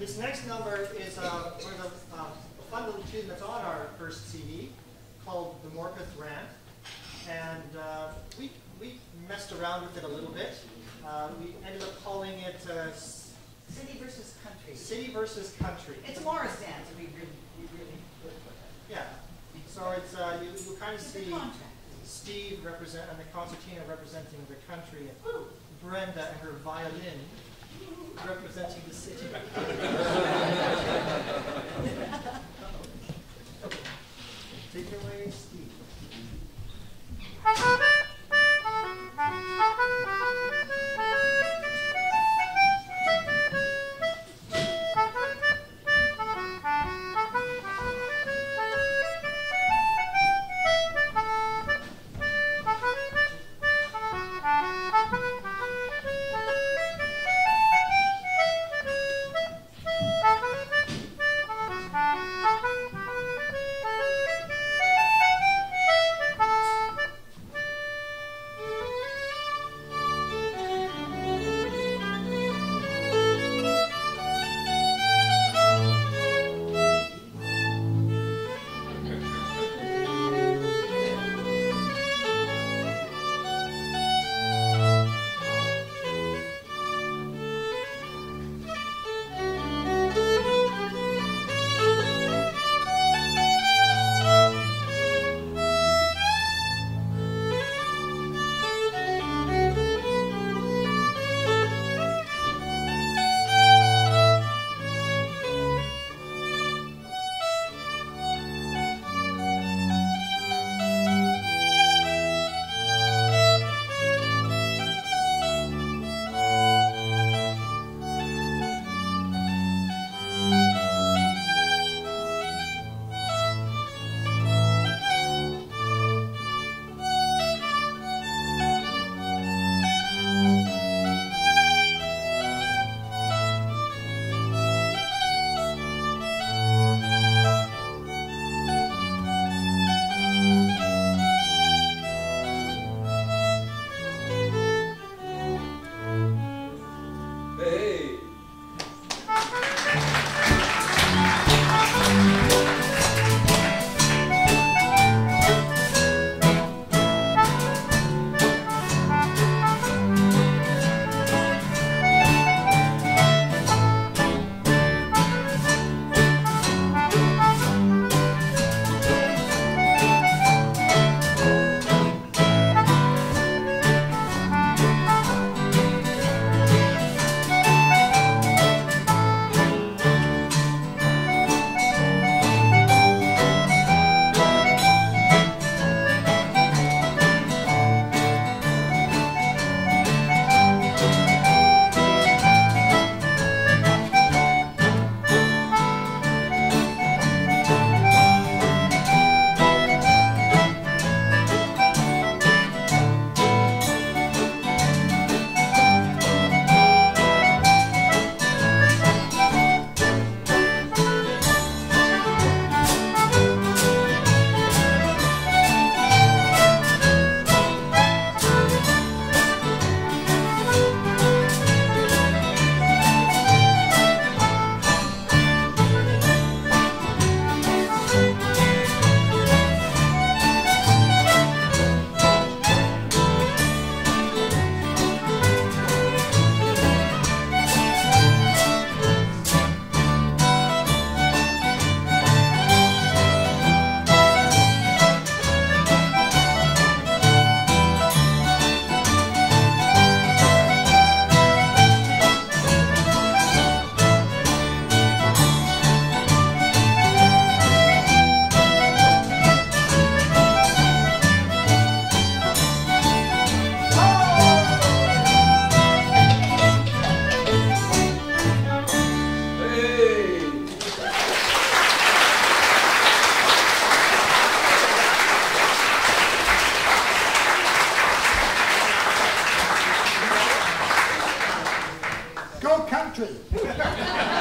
This next number is uh, one of the uh, a fun little tune that's on our first CD called The Morpeth Rant. And uh, we, we messed around with it a little bit. Uh, we ended up calling it uh, City versus country. City versus Country. It's Morris dance, we really, we really would put that. Yeah. So it's, uh, you, you kind of It's see. Steve represent, and the concertina representing the country, and Ooh. Brenda and her violin representing the city. Take away Steve. country.